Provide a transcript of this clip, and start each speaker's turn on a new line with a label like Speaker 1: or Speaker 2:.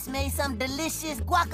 Speaker 1: just made some delicious guacamole.